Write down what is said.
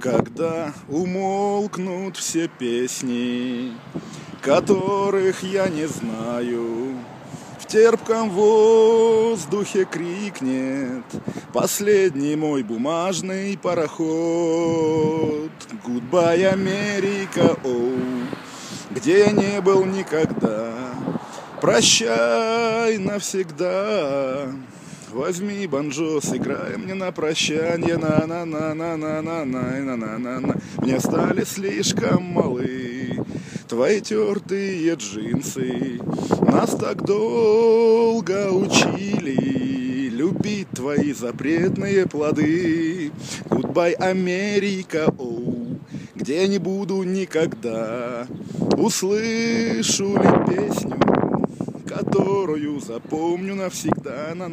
Когда умолкнут все песни, которых я не знаю, В терпком воздухе крикнет Последний мой бумажный пароход. Goodbye, Америка, oh, где я не был никогда. Прощай навсегда. Возьми банджо, сыграй мне на прощанье, на на на на на на на на на на на Мне стали слишком малы твои тертые джинсы. Нас так долго учили любить твои запретные плоды. Goodbye, Америка, oh, где не буду никогда. Услышу ли песню которую запомню навсегда. На